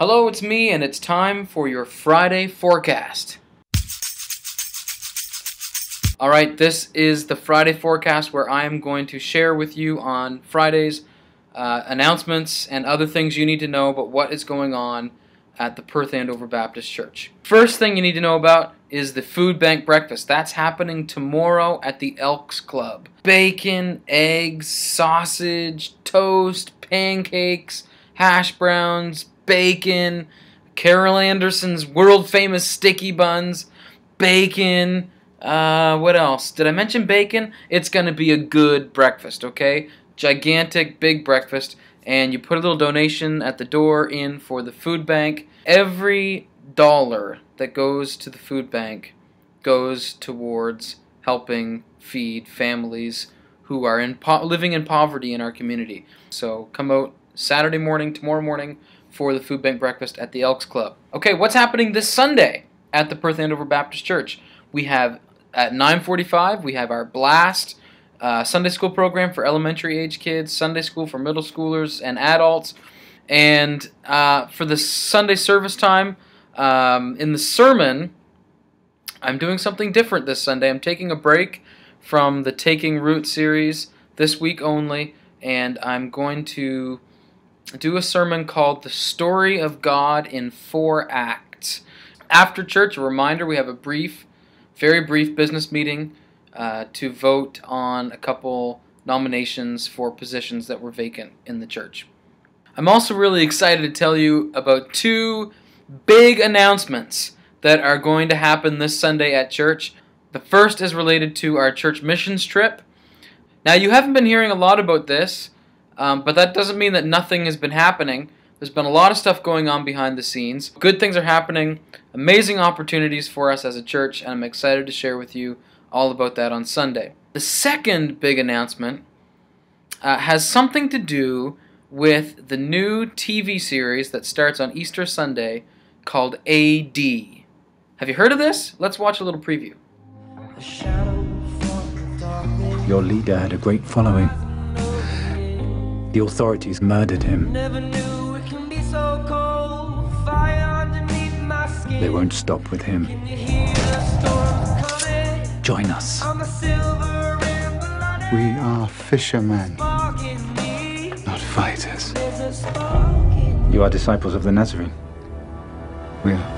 Hello, it's me, and it's time for your Friday forecast. All right, this is the Friday forecast where I am going to share with you on Fridays uh, announcements and other things you need to know about what is going on at the Perth Andover Baptist Church. First thing you need to know about is the food bank breakfast. That's happening tomorrow at the Elks Club. Bacon, eggs, sausage, toast, pancakes, hash browns, bacon, Carol Anderson's world famous sticky buns, bacon. Uh, what else? Did I mention bacon? It's going to be a good breakfast, okay? Gigantic, big breakfast. And you put a little donation at the door in for the food bank. Every dollar that goes to the food bank goes towards helping feed families who are in living in poverty in our community. So come out Saturday morning, tomorrow morning for the food bank breakfast at the Elks Club. Okay, what's happening this Sunday at the Perth Andover Baptist Church? We have at 9:45 we have our blast uh, Sunday school program for elementary age kids, Sunday school for middle schoolers and adults, and uh, for the Sunday service time um, in the sermon. I'm doing something different this Sunday. I'm taking a break from the Taking Root series this week only, and I'm going to do a sermon called The Story of God in Four Acts. After church, a reminder we have a brief, very brief business meeting uh, to vote on a couple nominations for positions that were vacant in the church. I'm also really excited to tell you about two big announcements that are going to happen this Sunday at church. The first is related to our church missions trip. Now, you haven't been hearing a lot about this um, but that doesn't mean that nothing has been happening. There's been a lot of stuff going on behind the scenes. Good things are happening, amazing opportunities for us as a church, and I'm excited to share with you all about that on Sunday. The second big announcement uh, has something to do with the new TV series that starts on Easter Sunday called AD. Have you heard of this? Let's watch a little preview. Your leader had a great following. The authorities murdered him. They won't stop with him. Join us. We are fishermen, not fighters. You are disciples of the Nazarene. We are.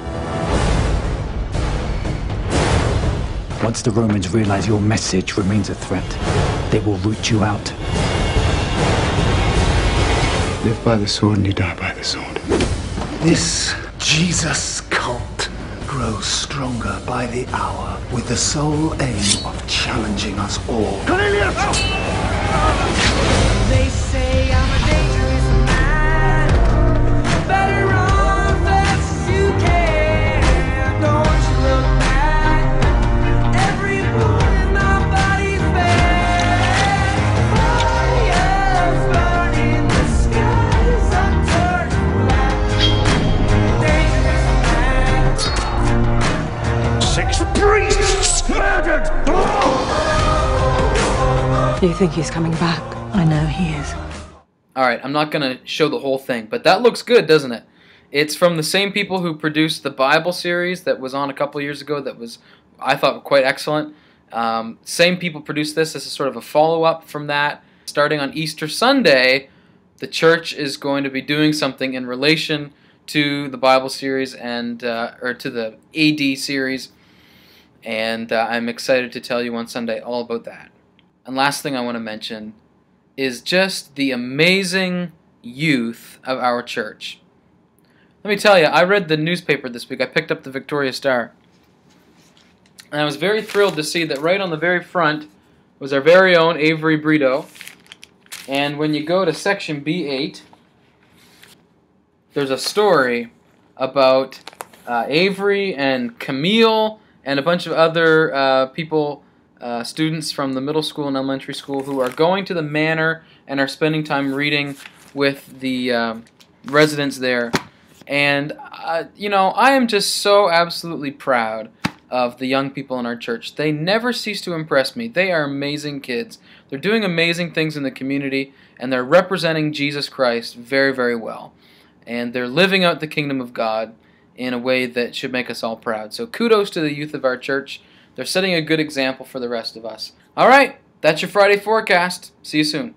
Once the Romans realize your message remains a threat, they will root you out live by the sword and you die by the sword. This Jesus cult grows stronger by the hour with the sole aim of challenging us all. Cornelius! They say you think he's coming back? I know he is. Alright, I'm not going to show the whole thing, but that looks good, doesn't it? It's from the same people who produced the Bible series that was on a couple years ago that was, I thought, quite excellent. Um, same people produced this. This is sort of a follow up from that. Starting on Easter Sunday, the church is going to be doing something in relation to the Bible series and uh, or to the AD series, and uh, I'm excited to tell you on Sunday all about that. And last thing I want to mention is just the amazing youth of our church. Let me tell you, I read the newspaper this week. I picked up the Victoria Star. And I was very thrilled to see that right on the very front was our very own Avery Brito. And when you go to section B8, there's a story about uh, Avery and Camille and a bunch of other uh, people uh, students from the middle school and elementary school who are going to the manor and are spending time reading with the um, residents there. And, uh, you know, I am just so absolutely proud of the young people in our church. They never cease to impress me. They are amazing kids. They're doing amazing things in the community, and they're representing Jesus Christ very, very well. and they're living out the kingdom of God in a way that should make us all proud. So kudos to the youth of our church. They're setting a good example for the rest of us. All right, that's your Friday forecast. See you soon.